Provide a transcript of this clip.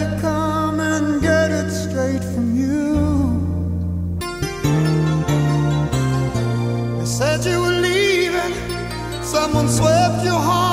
to come and get it straight from you. They said you were leaving, someone swept your heart